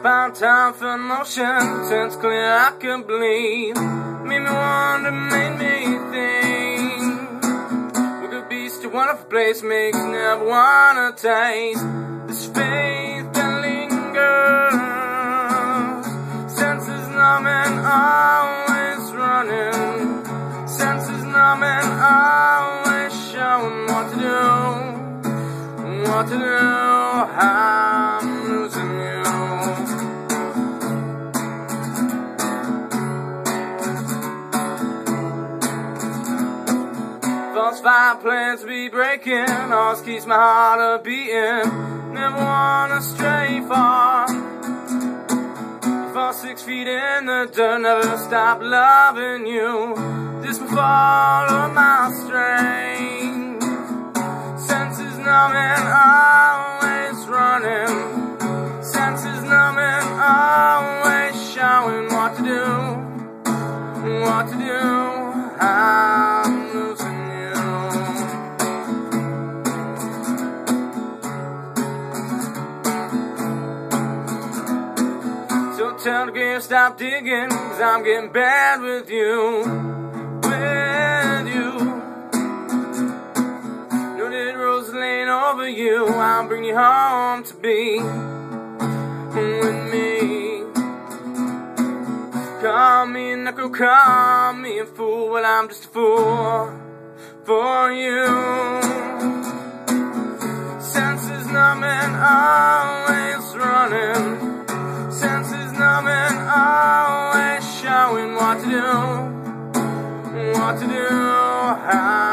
About time for motion, since clear I can bleed. Made me wonder, made me think. What a beast, a wonderful place makes never wanna taste this faith that lingers. Senses numb and always running. Senses numb and always showing what to do. What to do, I'm False plans be breaking, always keeps my heart a beating. Never wanna stray far. Fall six feet in the dirt, never stop loving you. This Just follow my strength. Senses numbing, always running. Senses numbing, always showing what to do. What to do. Tell the game stop digging, cause I'm getting bad with you. With you. Know that rose laying over you, I'll bring you home to be with me. Call me a knuckle, call me a fool, but I'm just a fool for you. Senses numbing, always what to do, what to do, how.